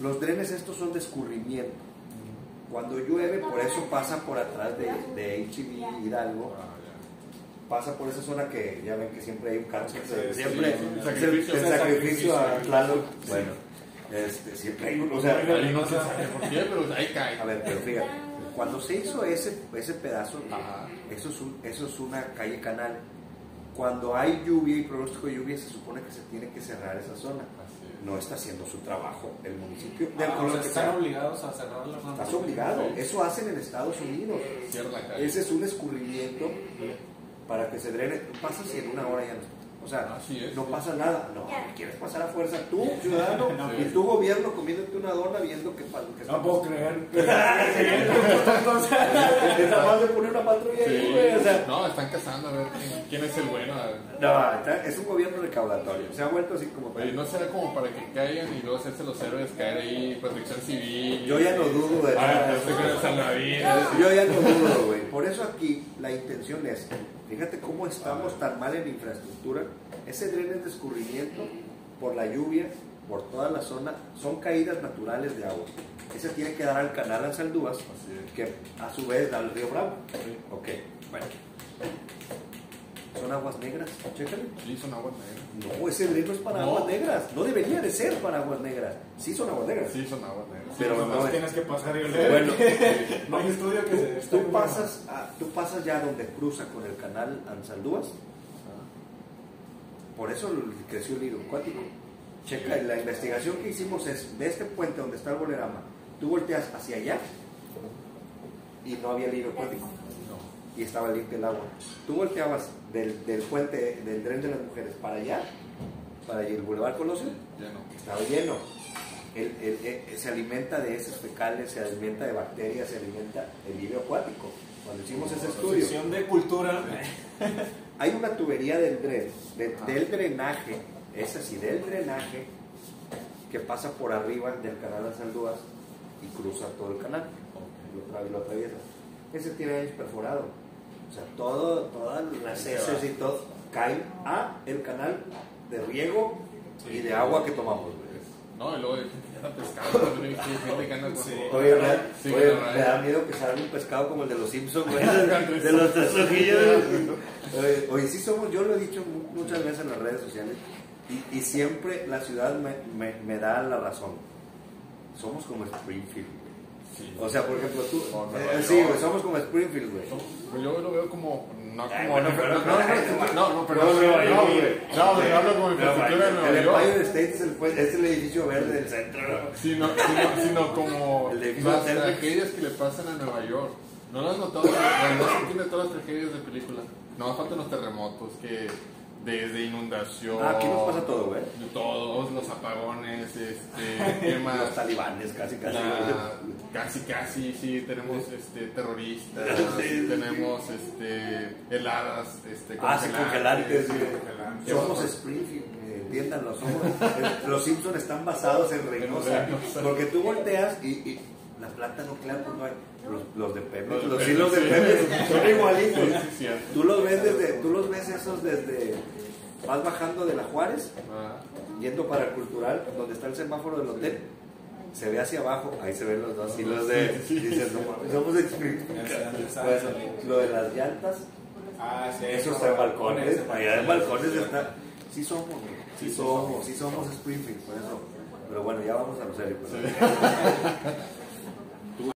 Los drenes estos son de escurrimiento. Cuando llueve, por eso pasa por atrás de, de HB Hidalgo, Ah, pasa por esa zona que ya ven que siempre hay un sí, siempre el- sacrificio. el, Un sacrificio a. Tlaloc, bueno, este, siempre hay un, o sea, no se sabe por qué, pero ahí cae. a ver, pero fíjate, cuando se hizo ese, ese pedazo, Ajá. eso es, un- eso es una calle canal. Cuando hay lluvia y pronóstico de lluvia, se supone que se tiene que cerrar esa zona. No está haciendo su trabajo el municipio. Ah, del o color sea, que están sea. obligados a cerrar la zona. Estás obligado. Eso hacen en Estados Unidos. Ese es un escurrimiento para que se drene. Tú pasas y en una hora ya no. O sea, Así es, no sí. pasa nada. No, quieres pasar a fuerza tú, ciudadano, No, y tu gobierno comiéndote una dona viendo qué pasa. No puedo creer. Es capaz de poner una patrulla ahí, güey, o sea, No, están cazando a ver quién, quién es el bueno. no, está- es un gobierno recaudatorio. Se ha vuelto así como. Oye, no será como para que caigan y luego hacerse los héroes, caer ahí, protección civil. Yo ya no dudo de Ah, nada. Yo ya no dudo, güey. Por eso aquí la intención es, fíjate cómo estamos tan mal en infraestructura. Ese dren es de escurrimiento por la lluvia, por toda la zona, son caídas naturales de agua. Ese tiene que dar al canal Ansaldúas, Así es. que a su vez da al río Bravo. Ok, bueno. Son aguas negras, chécale. Sí, son aguas negras. No, ese no es para No. aguas negras. No debería de ser para aguas negras. Sí son aguas negras. Sí, son aguas negras. Pero Pero no es- tienes que pasar y Bueno, No hay estudio que se Tú pasas, a- tú pasas ya donde cruza con el canal Ansaldúas, por eso creció el hilo acuático. Checa, la investigación que hicimos es de este puente donde está el bolerama, tú volteas hacia allá y no había el hilo acuático. Y estaba limpio el agua. Tú volteabas del, del puente, del tren de las mujeres para allá, para el Boulevard Colosio, Ya no. estaba lleno. El- el- el- se alimenta de heces fecales, se alimenta de bacterias, se alimenta el hilo acuático. Cuando hicimos ese estudio, Sección de cultura. hay una tubería del dren, de- Ajá. del drenaje, es así, del drenaje que pasa por arriba del canal de Saldúas y cruza todo el canal, lo, lo atraviesa. Ese tiene años perforado. O sea, todo, todas las heces y todo caen a el canal de riego y de agua que tomamos. güey. No, y luego hay gente que anda pescando, güey, que gente que anda con- Sí. Oye, ¿verdad? Sí, Oye, me da miedo que salga un pescado como el de los Simpsons, güey. de los tres ojillos. Oye, oye, sí somos, yo lo he dicho mu- muchas veces en las redes sociales, y, y siempre la ciudad me, me, me da la razón. Somos como Springfield. Güey. O sea, por ejemplo, tú. Eh, sí, güey, somos como Springfield, güey. Pues yo lo veo como. No, como. bueno, no, pero- no, no, no, no, pero No, no, Nueva no, güey. güey. No, pero hablo como infraestructura de El Nueva Empire York. State es el, es el edificio verde del centro. ¿no? Sino, sino, sino como El las tragedias que le pasan a Nueva York. ¿No lo has notado? Bueno, no se entiende todas las tragedias de película. No faltan los terremotos, que desde inundación. Ah, aquí nos pasa todo, güey. Todos los apagones, este, ¿qué más? Los talibanes, casi, casi. La- casi casi sí tenemos este terroristas Sí. tenemos este heladas este Ah, sí, congelantes. sí. congelantes. Somos Springfield, eh, entiéndanlo. Somos, eh, los Simpsons están basados en Reynosa. Reynosa. Porque tú volteas y, y la planta nuclear, pues no hay. Los, los de Pemex, Los hilos de. Pemex son igualitos. Tú los ves desde, tú los ves esos desde, vas bajando de la Juárez, yendo para el cultural, donde está el semáforo del hotel. Se ve hacia abajo, ahí se ven los dos hilos de. Sí, sí. Dices, no mames, somos Springfield. Bueno, lo de las llantas, Ah, sí. eso está en balcones, allá en balcones Sí. está. Sí somos, sí somos, sí somos Springfield, por eso. Pero bueno, ya vamos a lo serio.